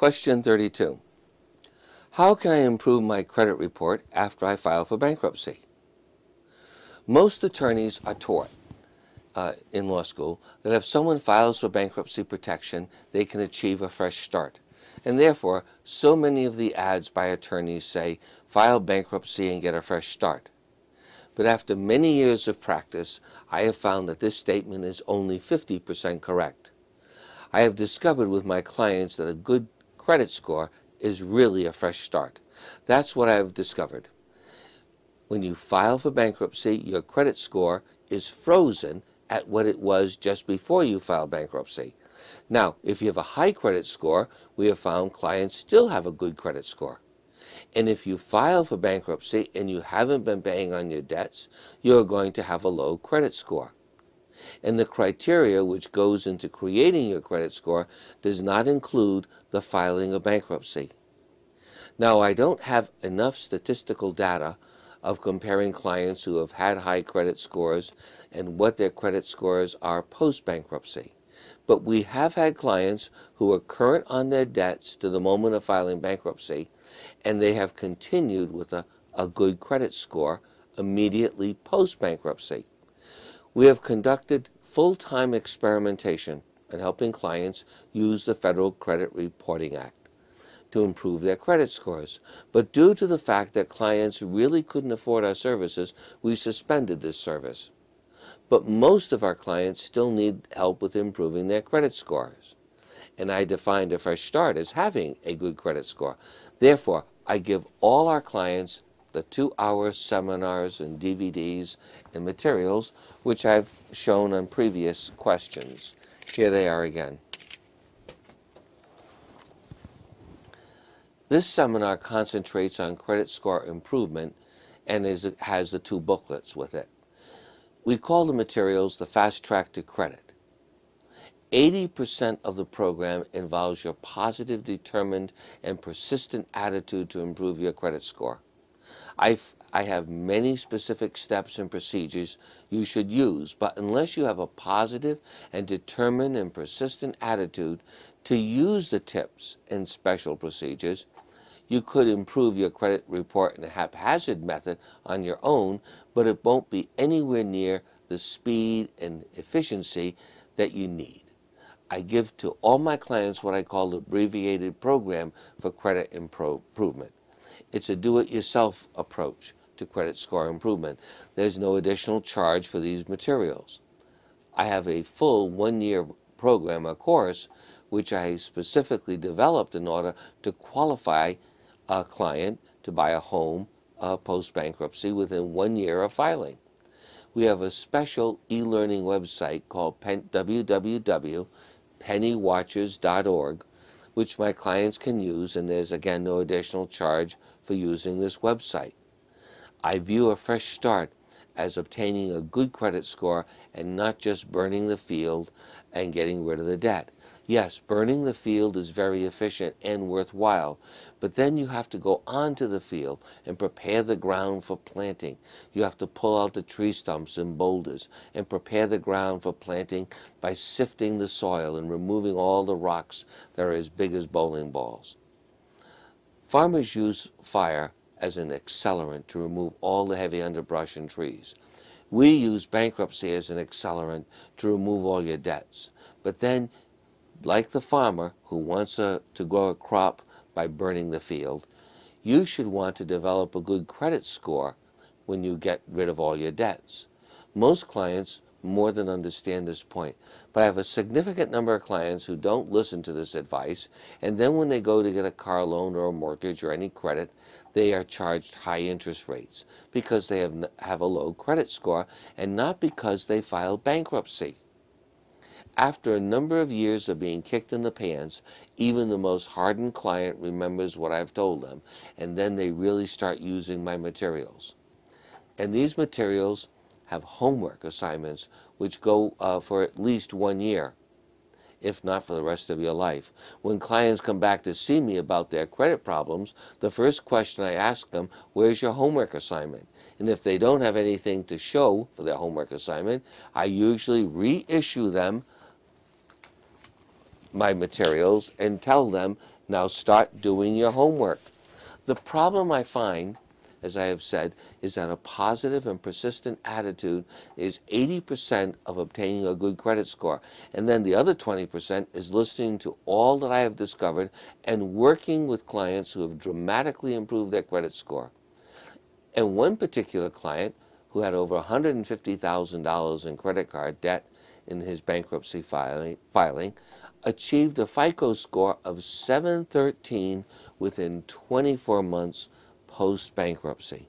Question 32. How can I improve my credit report after I file for bankruptcy? Most attorneys are taught uh, in law school that if someone files for bankruptcy protection, they can achieve a fresh start. And therefore, so many of the ads by attorneys say, file bankruptcy and get a fresh start. But after many years of practice, I have found that this statement is only 50% correct. I have discovered with my clients that a good credit score is really a fresh start. That's what I have discovered. When you file for bankruptcy, your credit score is frozen at what it was just before you filed bankruptcy. Now, if you have a high credit score, we have found clients still have a good credit score. And if you file for bankruptcy and you haven't been paying on your debts, you're going to have a low credit score. And the criteria which goes into creating your credit score does not include the filing of bankruptcy. Now, I don't have enough statistical data of comparing clients who have had high credit scores and what their credit scores are post bankruptcy. But we have had clients who are current on their debts to the moment of filing bankruptcy, and they have continued with a, a good credit score immediately post bankruptcy. We have conducted full time experimentation in helping clients use the Federal Credit Reporting Act to improve their credit scores. But due to the fact that clients really couldn't afford our services, we suspended this service but most of our clients still need help with improving their credit scores. And I defined a fresh start as having a good credit score. Therefore, I give all our clients the two hour seminars and DVDs and materials, which I've shown on previous questions. Here they are again. This seminar concentrates on credit score improvement and is, has the two booklets with it. We call the materials the Fast Track to Credit. 80% of the program involves your positive, determined, and persistent attitude to improve your credit score. I've, I have many specific steps and procedures you should use, but unless you have a positive and determined and persistent attitude to use the tips and special procedures, you could improve your credit report in a haphazard method on your own, but it won't be anywhere near the speed and efficiency that you need. I give to all my clients what I call the abbreviated program for credit improvement. It's a do-it-yourself approach to credit score improvement. There's no additional charge for these materials. I have a full one-year program, a course, which I specifically developed in order to qualify a client to buy a home uh, post bankruptcy within one year of filing. We have a special e learning website called www.pennywatchers.org, which my clients can use, and there's again no additional charge for using this website. I view a fresh start as obtaining a good credit score and not just burning the field and getting rid of the debt. Yes, burning the field is very efficient and worthwhile, but then you have to go onto the field and prepare the ground for planting. You have to pull out the tree stumps and boulders and prepare the ground for planting by sifting the soil and removing all the rocks that are as big as bowling balls. Farmers use fire as an accelerant to remove all the heavy underbrush and trees. We use bankruptcy as an accelerant to remove all your debts. But then like the farmer who wants a, to grow a crop by burning the field, you should want to develop a good credit score when you get rid of all your debts. Most clients more than understand this point, but I have a significant number of clients who don't listen to this advice, and then when they go to get a car loan or a mortgage or any credit, they are charged high interest rates because they have, have a low credit score and not because they filed bankruptcy. After a number of years of being kicked in the pants, even the most hardened client remembers what I've told them, and then they really start using my materials. And these materials have homework assignments which go uh, for at least one year, if not for the rest of your life. When clients come back to see me about their credit problems, the first question I ask them, where's your homework assignment? And if they don't have anything to show for their homework assignment, I usually reissue them my materials and tell them, now start doing your homework. The problem I find, as I have said, is that a positive and persistent attitude is 80% of obtaining a good credit score. And then the other 20% is listening to all that I have discovered and working with clients who have dramatically improved their credit score. And one particular client who had over $150,000 in credit card debt in his bankruptcy filing, filing achieved a FICO score of 713 within 24 months post bankruptcy.